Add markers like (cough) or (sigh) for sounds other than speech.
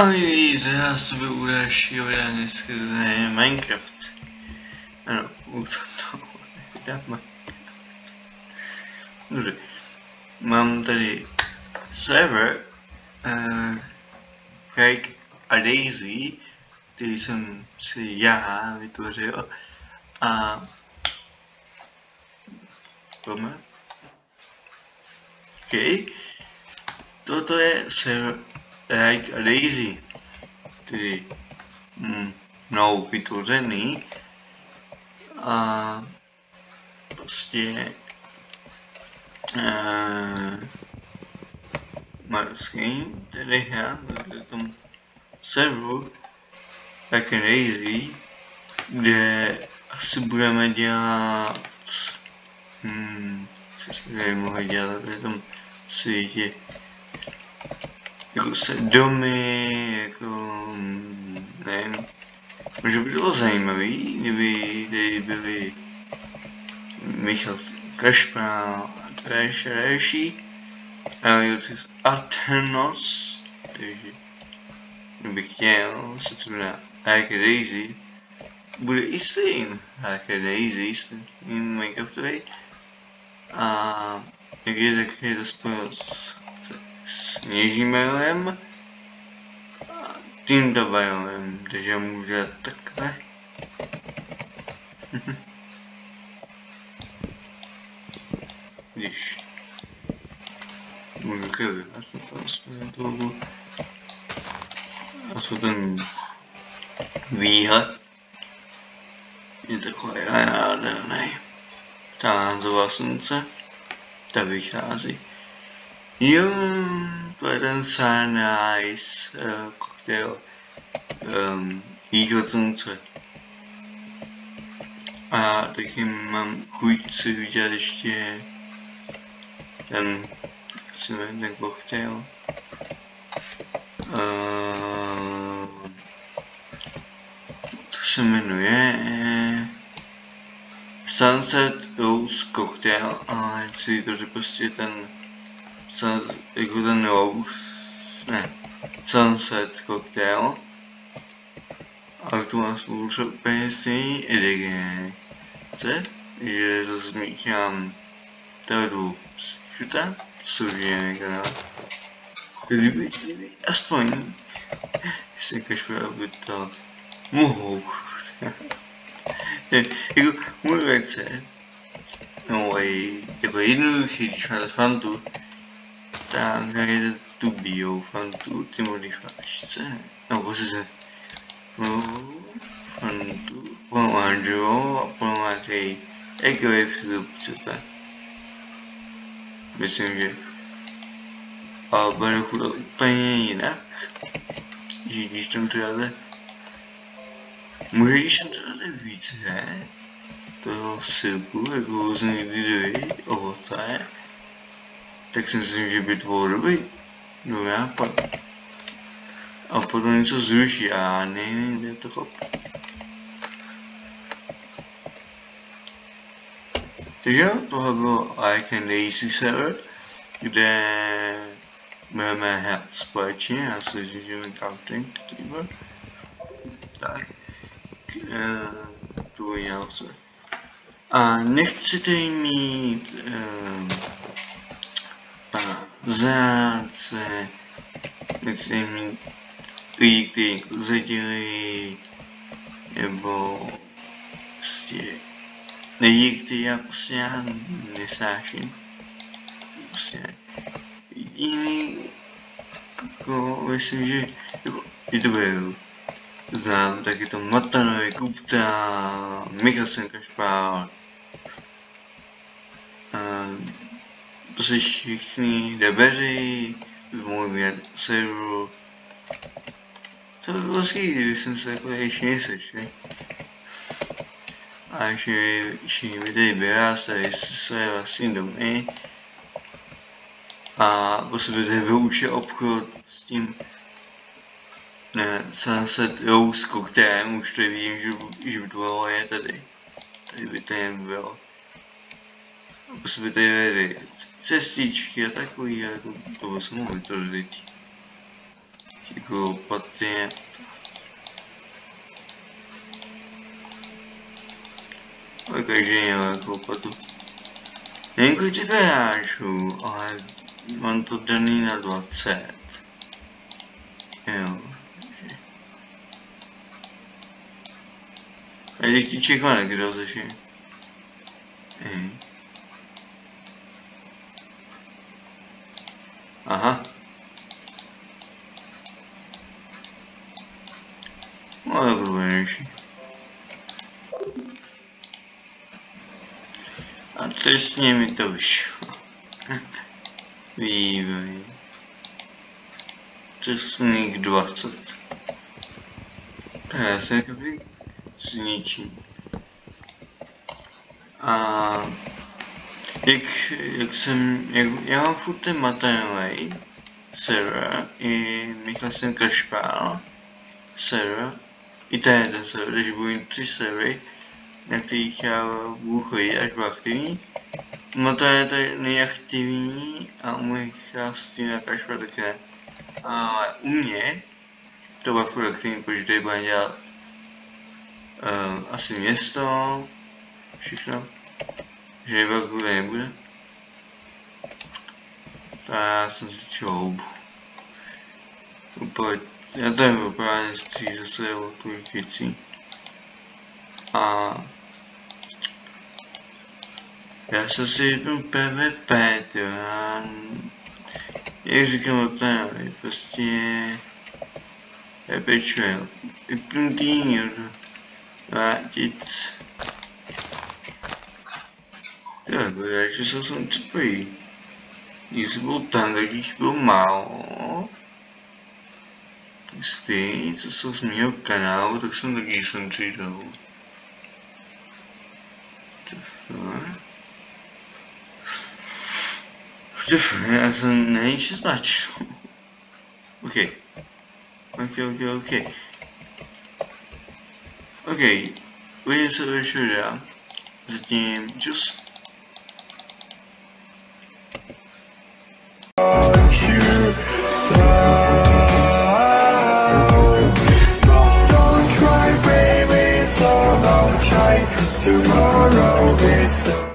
Ahoj, já sobie u dalšího videa dneska z Minecraft. Ano, už to dáme. Dobře. Mám tady server uh, Craig a Daisy, který jsem si já vytvořil a Pojďme. OK. Toto je server like daisy, tedy mnou vytvořený a prostě uh, marský, tedy já na tom serveru a daisy, kde asi budeme dělat hmm, co se tady mohli dělat v tom světě jako se domy, jako, nevím, možná by bylo zajímavý, kdyby tady byli Michal Kašpra a další další, Eliotis Atenos, takže kdybych chtěl se to na Arke Daisy, bude i stream Arke Daisy, stream Minecraftový, a jak je, tak je to spojil s sněžím mailem a mailem, takže může takhle. (laughs) Když můžu chvíli, já jsem tam směl toho a co ten výhled je takový nádherný. Ta názová slunce, ta vychází. To je ten Sunrise uh, koktejl um, východ slunce. A taky mám chuť si udělat ještě ten, si nevím, ten koktejl. Uh, to se jmenuje Sunset Rose Cocktail a chci to, že prostě ten sun, jako ten Rose, ne, Sunset Cocktail. Ale tu mám spoustu úplně stejný ingredience, že rozmíchám tady šuta, složený kanál. Kdyby, kdyby, aspoň se kašpera by to mohou. (laughs) jako můj recept, tá na era do Bill, falando do último de faixa. Não, vocês. Falando. Bom, Andrew, formatei. É que eu ia fazer pra você, Messenger. Agora eu apanhei, né? Registro entrada. Mas registro entrada é vídeo, né? Então, seguro que eu uso no vídeo aí, eu vou sair. Tak si myslím, že by to bylo dobrý. No nápad. A potom něco zruší a nejde to chápat. Takže jo, tohle bylo Like and Lazy server, kde budeme hrát společně, já si myslím, že mi counting týber. Tak, uh, to je se. A nechci tady mít uh, nechci mít lidi, zadili, nebo prostě lidi, kteří já prostě já nesáším. Prostě jediný, jako myslím, že jako youtuberů znám, tak je to Matanovi, Kupta, Michael Kašpár, prostě všichni debeři, můj serveru. To by bylo skvělé, kdyby jsem se jako ještě nesešli. A ještě všichni by tady vyrásali své vlastní domy. A prostě by tady vyučil obchod s tím ne, Sunset Rose koktélem, už tady vidím, že, že dlouho je tady. Tady by to jen bylo. Tady byly cestičky a takový, a to, mohli to říct. Jako paty. Ale každý měl jako patu. Nevím, kolik ty hráčů, ale mám to daný na 20. Jo. A těch ti čeká kdo zaši. Ej. Aha. No tak rubenější. A přesně mi to vyšlo. Vývoj. Přesných 20. Já se jakoby zničím. A jak, jak jsem, jak, já mám furt ten materiálový server, i Michal jsem Kašpál server, i ten jeden server, takže budu mít tři servery, na kterých já budu chodit, až budu aktivní. Je to nejaktivní a u na Kašpál ne. Ale u mě to bude furt aktivní, protože tady bude dělat uh, asi město, všechno že velkou nebude. Tak já jsem si čoubu. Úplně, já to je úplně stří zase o tvých věcí. A já jsem si jednou PvP, jo, já, jak říkám o tom, je prostě je pečuje, vypnutý vrátit jako já, že se jsem třepej. Když byl tam, tak jich bylo málo. Stejně, co jsou z mého kanálu, tak jsem taky jsem přidal. já jsem nejvíc zmačil. OK. OK, OK, OK. OK. Uvidíme se do videa. Zatím čus. Tomorrow is so